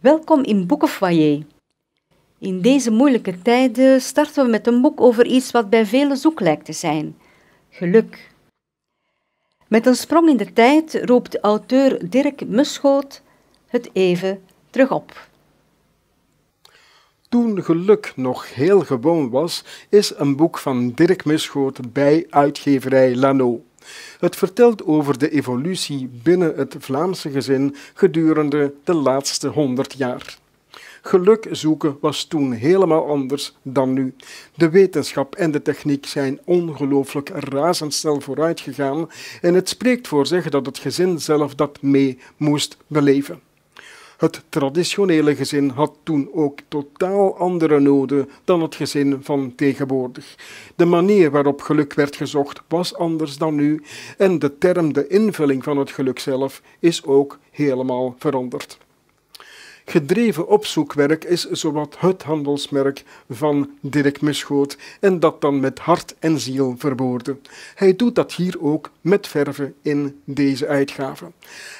Welkom in Boekenfoyer. In deze moeilijke tijden starten we met een boek over iets wat bij velen zoek lijkt te zijn: geluk. Met een sprong in de tijd roept auteur Dirk Muschoot het even terug op. Toen geluk nog heel gewoon was, is een boek van Dirk Muschoot bij uitgeverij Lano. Het vertelt over de evolutie binnen het Vlaamse gezin gedurende de laatste honderd jaar. Geluk zoeken was toen helemaal anders dan nu. De wetenschap en de techniek zijn ongelooflijk razendsnel vooruit gegaan en het spreekt voor zich dat het gezin zelf dat mee moest beleven. Het traditionele gezin had toen ook totaal andere noden dan het gezin van tegenwoordig. De manier waarop geluk werd gezocht was anders dan nu en de term de invulling van het geluk zelf is ook helemaal veranderd. Gedreven opzoekwerk is zowat het handelsmerk van Dirk Muschoot en dat dan met hart en ziel verwoorden. Hij doet dat hier ook met verve in deze uitgave.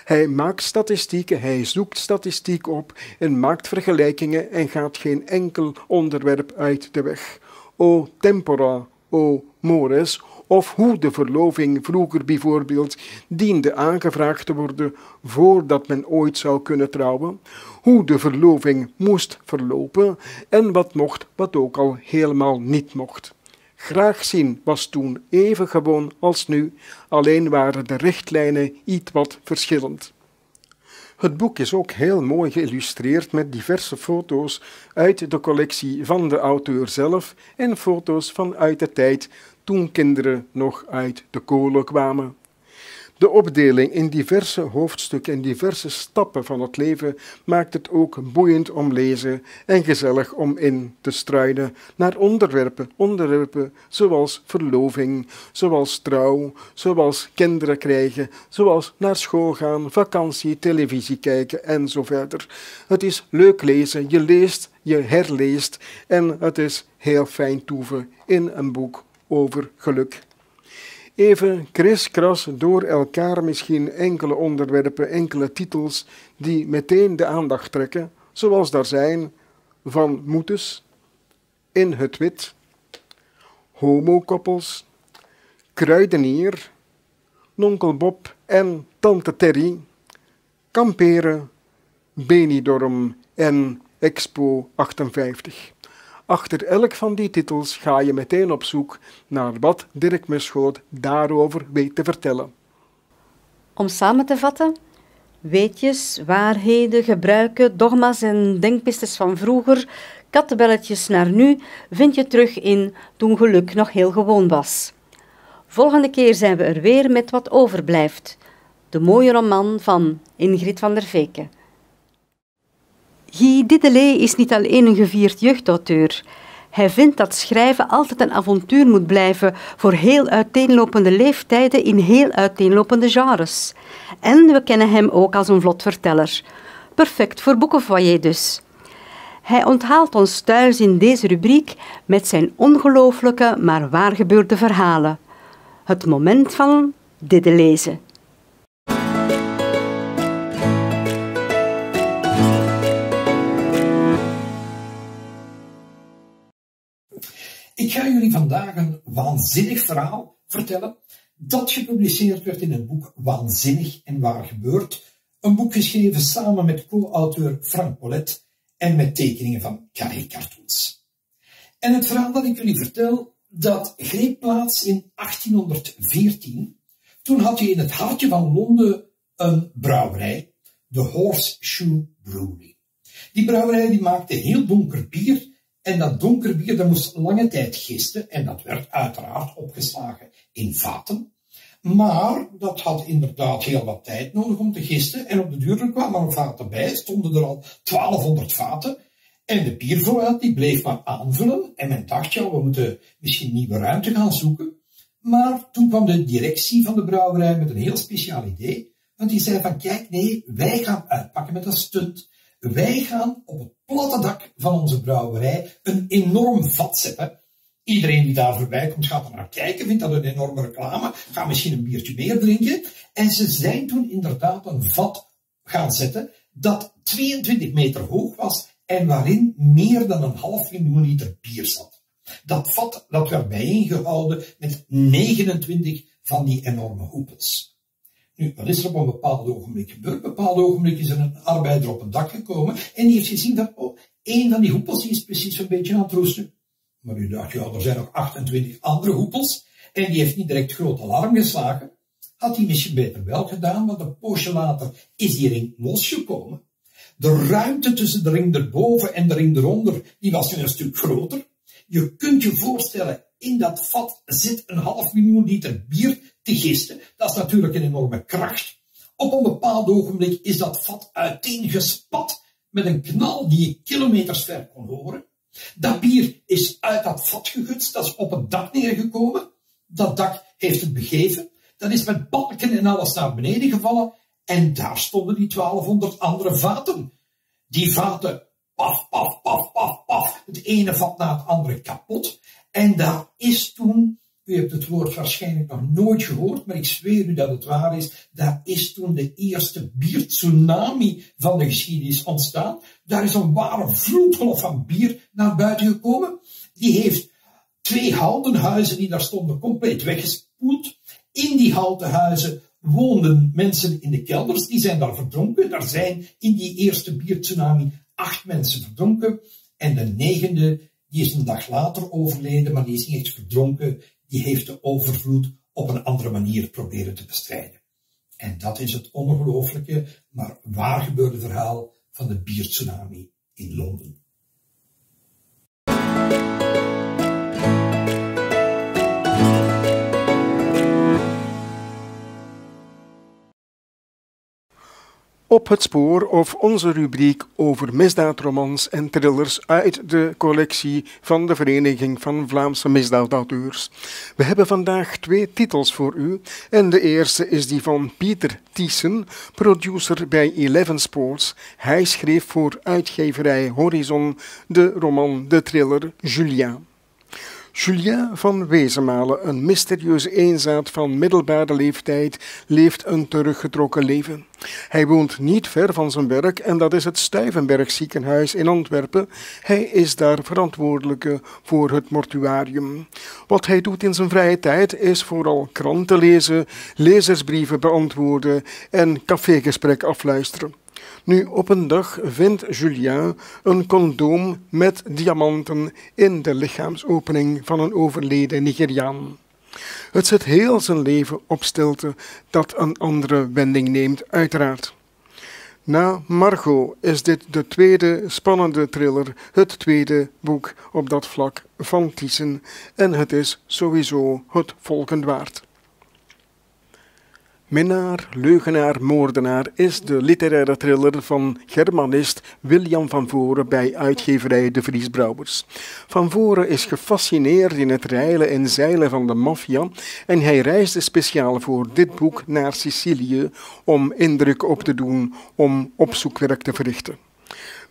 Hij maakt statistieken, hij zoekt statistiek op en maakt vergelijkingen en gaat geen enkel onderwerp uit de weg. O tempora, o mores, of hoe de verloving vroeger bijvoorbeeld diende aangevraagd te worden voordat men ooit zou kunnen trouwen, hoe de verloving moest verlopen en wat mocht, wat ook al helemaal niet mocht. Graag zien was toen even gewoon als nu, alleen waren de richtlijnen iets wat verschillend. Het boek is ook heel mooi geïllustreerd met diverse foto's uit de collectie van de auteur zelf en foto's vanuit de tijd toen kinderen nog uit de kolen kwamen. De opdeling in diverse hoofdstukken en diverse stappen van het leven maakt het ook boeiend om lezen en gezellig om in te struinen naar onderwerpen, onderwerpen zoals verloving, zoals trouw, zoals kinderen krijgen, zoals naar school gaan, vakantie, televisie kijken en zo verder. Het is leuk lezen, je leest, je herleest en het is heel fijn toeven in een boek over geluk. Even kriskras door elkaar misschien enkele onderwerpen, enkele titels die meteen de aandacht trekken, zoals daar zijn van Moetes, In het Wit, Homokoppels, Kruidenier, Nonkel Bob en Tante Terry, Kamperen, Benidorm en Expo 58. Achter elk van die titels ga je meteen op zoek naar wat Dirk Muschoot daarover weet te vertellen. Om samen te vatten, weetjes, waarheden, gebruiken, dogma's en denkpistes van vroeger, kattenbelletjes naar nu, vind je terug in Toen geluk nog heel gewoon was. Volgende keer zijn we er weer met wat overblijft. De mooie roman van Ingrid van der Veken. Guy Didelé is niet alleen een gevierd jeugdauteur. Hij vindt dat schrijven altijd een avontuur moet blijven voor heel uiteenlopende leeftijden in heel uiteenlopende genres. En we kennen hem ook als een vlot verteller. Perfect voor boekenfoyer dus. Hij onthaalt ons thuis in deze rubriek met zijn ongelooflijke maar waargebeurde verhalen. Het moment van dit lezen. Ga jullie vandaag een waanzinnig verhaal vertellen dat gepubliceerd werd in het boek Waanzinnig en Waar Gebeurt. Een boek geschreven samen met co-auteur Frank Polet en met tekeningen van Carré Cartoons. En het verhaal dat ik jullie vertel, dat greep plaats in 1814. Toen had je in het hartje van Londen een brouwerij, de Horseshoe Brewery. Die brouwerij die maakte heel donker bier en dat donker bier dat moest lange tijd gisten en dat werd uiteraard opgeslagen in vaten. Maar dat had inderdaad heel wat tijd nodig om te gisten en op de duur kwamen er vaten bij, stonden er al 1200 vaten. En de biervoorraad die bleef maar aanvullen en men dacht ja, we moeten misschien nieuwe ruimte gaan zoeken. Maar toen kwam de directie van de brouwerij met een heel speciaal idee, want die zei van kijk nee, wij gaan uitpakken met een stunt. Wij gaan op het platte dak van onze brouwerij een enorm vat zetten. Iedereen die daar voorbij komt gaat er naar kijken, vindt dat een enorme reclame, gaat misschien een biertje meer drinken. En ze zijn toen inderdaad een vat gaan zetten dat 22 meter hoog was en waarin meer dan een half miljoen liter bier zat. Dat vat dat werd bijeengehouden met 29 van die enorme hoepels. Nu, wat is er op een bepaald ogenblik gebeurd? Op een bepaald ogenblik is er een arbeider op het dak gekomen en die heeft gezien dat oh, één van die hoepels is precies een beetje aan het roesten. Maar u dacht, ja, er zijn nog 28 andere hoepels en die heeft niet direct groot alarm geslagen. Had hij misschien beter wel gedaan, want een poosje later is die ring losgekomen. De ruimte tussen de ring erboven en de ring eronder, die was nu een stuk groter. Je kunt je voorstellen, in dat vat zit een half miljoen liter bier te gisten. Dat is natuurlijk een enorme kracht. Op een bepaald ogenblik is dat vat uiteengespat met een knal die je kilometers ver kon horen. Dat bier is uit dat vat gegutst, dat is op het dak neergekomen. Dat dak heeft het begeven. Dat is met balken en alles naar beneden gevallen. En daar stonden die 1200 andere vaten. Die vaten, paf, paf, paf, paf, paf. Het ene vat na het andere kapot. En daar is toen, u hebt het woord waarschijnlijk nog nooit gehoord, maar ik zweer u dat het waar is, daar is toen de eerste biertsunami van de geschiedenis ontstaan. Daar is een ware vloedgolf van bier naar buiten gekomen. Die heeft twee houten huizen die daar stonden compleet weggespoeld. In die houten huizen woonden mensen in de kelders, die zijn daar verdronken. Daar zijn in die eerste biertsunami acht mensen verdronken. En de negende, die is een dag later overleden, maar die is niet echt verdronken. Die heeft de overvloed op een andere manier proberen te bestrijden. En dat is het ongelooflijke, maar waar gebeurde verhaal van de biertsunami in Londen. Op het spoor of onze rubriek over misdaadromans en thrillers uit de collectie van de Vereniging van Vlaamse Misdaadauteurs. We hebben vandaag twee titels voor u en de eerste is die van Pieter Thiessen, producer bij Eleven Sports. Hij schreef voor uitgeverij Horizon de roman de thriller Julien. Julien van Wezenmalen, een mysterieuze eenzaad van middelbare leeftijd, leeft een teruggetrokken leven. Hij woont niet ver van zijn werk en dat is het Stuyvenberg ziekenhuis in Antwerpen. Hij is daar verantwoordelijke voor het mortuarium. Wat hij doet in zijn vrije tijd is vooral kranten lezen, lezersbrieven beantwoorden en cafégesprek afluisteren. Nu, op een dag vindt Julien een condoom met diamanten in de lichaamsopening van een overleden Nigeriaan. Het zet heel zijn leven op stilte dat een andere wending neemt, uiteraard. Na Margot is dit de tweede spannende thriller, het tweede boek op dat vlak van Thyssen en het is sowieso het volgend waard. Minnaar, leugenaar, moordenaar is de literaire thriller van Germanist William van Voren bij uitgeverij De Vries Brouwers. Van Voren is gefascineerd in het reilen en zeilen van de maffia en hij reisde speciaal voor dit boek naar Sicilië om indruk op te doen, om opzoekwerk te verrichten.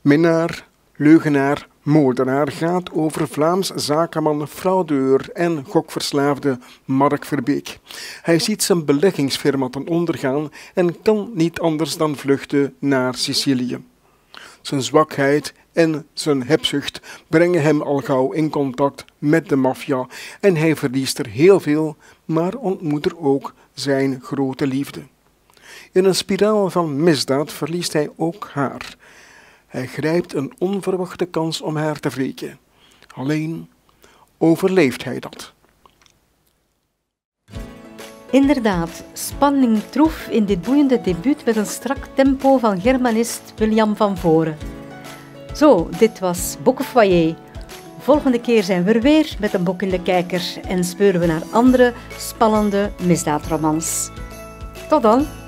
Minnaar, leugenaar, moordenaar gaat over Vlaams zakenman, fraudeur en gokverslaafde Mark Verbeek. Hij ziet zijn beleggingsfirma ten ondergaan en kan niet anders dan vluchten naar Sicilië. Zijn zwakheid en zijn hebzucht brengen hem al gauw in contact met de maffia en hij verliest er heel veel, maar ontmoet er ook zijn grote liefde. In een spiraal van misdaad verliest hij ook haar. Hij grijpt een onverwachte kans om haar te wreken. Alleen overleeft hij dat. Inderdaad, spanning troef in dit boeiende debuut met een strak tempo van germanist William van Voren. Zo, dit was Bokkenfoyer. Volgende keer zijn we er weer met een boek in de kijker en speuren we naar andere spannende misdaadromans. Tot dan!